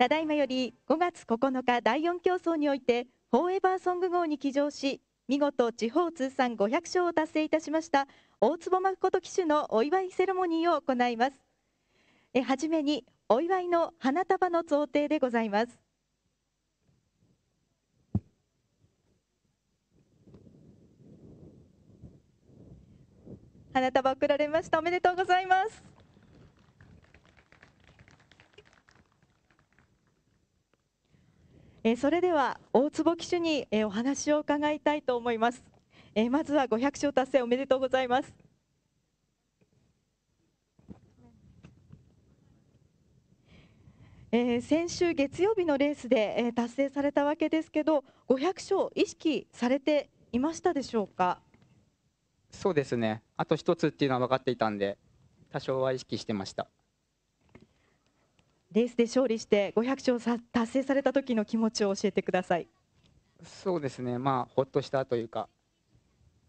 ただいまより5月9日第4競争においてフォーエバーソング号に騎乗し見事地方通算500勝を達成いたしました大坪誠騎手のお祝いセレモニーを行います。えはじめにお祝いの花束の贈呈でございます。花束贈られました。おめでとうございます。えそれでは大坪騎手にえお話を伺いたいと思います。えまずは500勝達成おめでとうございます。えー、先週月曜日のレースで、えー、達成されたわけですけど500勝意識されていましたでしょうか？そうですね。あと一つっていうのは分かっていたんで多少は意識してました。レースで勝利して500勝達成された時の気持ちを教えてください。そうですね。まあほっとしたというか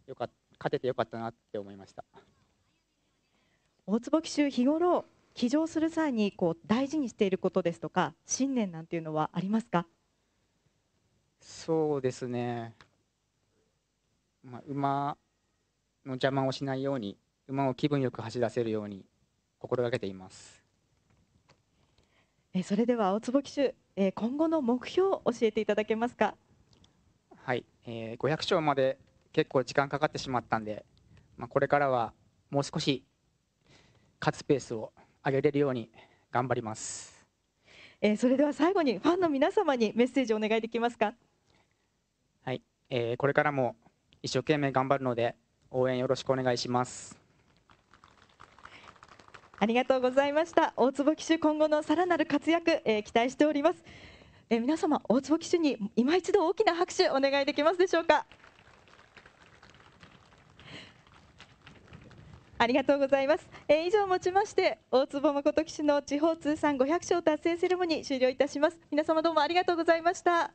よか勝ててよかったなって思いました。大坪騎手日頃騎乗する際にこう大事にしていることですとか信念なんていうのはありますか？そうですね、まあ、馬の邪魔をしないように馬を気分よく走らせるように心がけていますえそれでは大坪騎手、え今後の目標を教えていただけますか？はい、えー、500勝まで結構時間かかってしまったんで、まあ、これからはもう少し勝つペースを上げれるように頑張ります、えー、それでは最後にファンの皆様にメッセージをお願いできますか？はい、えー、これからも一生懸命頑張るので応援よろしくお願いしますありがとうございました大坪騎手今後のさらなる活躍、えー、期待しております、えー、皆様大坪騎手に今一度大きな拍手お願いできますでしょうか？ありがとうございます。えー、以上をもちまして大坪誠騎手の地方通算500勝達成セレモニー終了いたします。皆様どうもありがとうございました。